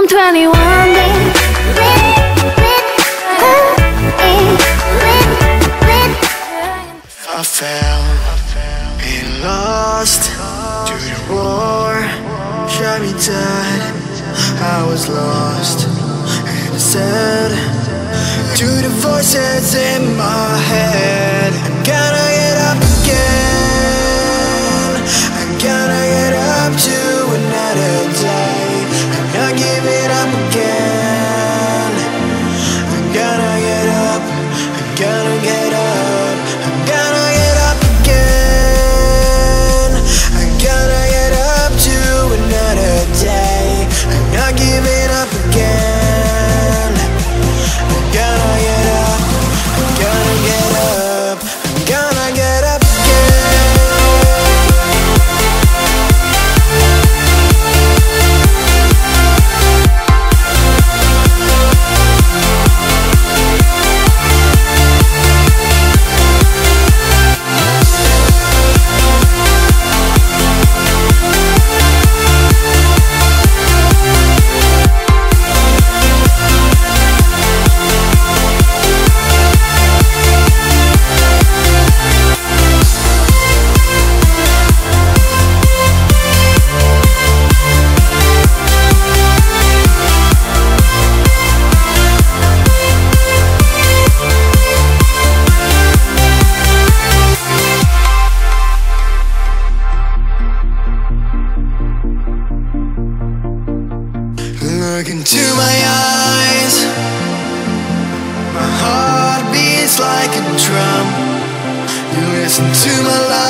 I'm 21 I fell and lost to the war. Shot me dead. I was lost and sad. To the voices in my head I gotta better get listen to my life.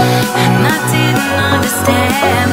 and I didn't understand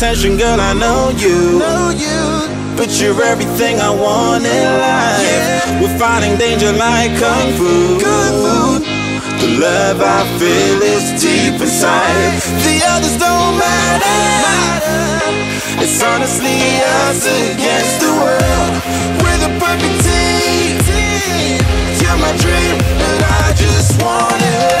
attention, girl, I know you. Know you. But you're everything I want in life. We're fighting danger like kung fu. Kung fu. The love I feel is deep inside. The others don't matter. It's honestly us against the world. We're the perfect team. You're my dream, and I just want it.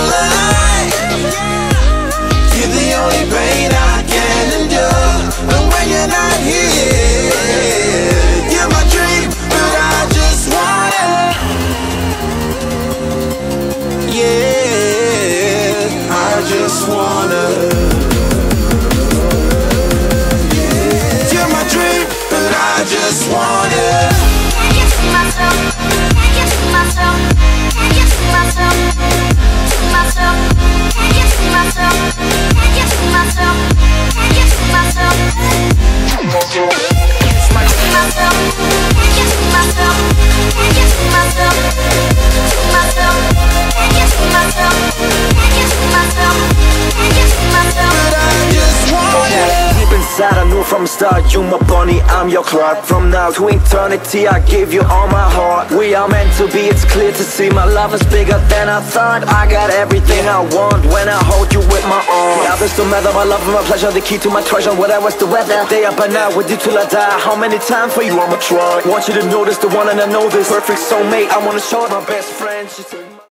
wanna. I knew from the start you my bunny, I'm your Clark. From now to eternity, I give you all my heart. We are meant to be, it's clear to see my love is bigger than I thought. I got everything I want when I hold you with my arms. The others don't matter, my love and my pleasure, the key to my treasure. Whatever's the weather, day up and out with you till I die. How many times for you I'ma try? Want you to notice the one and I know this perfect soulmate. I wanna show it my best friend. She said,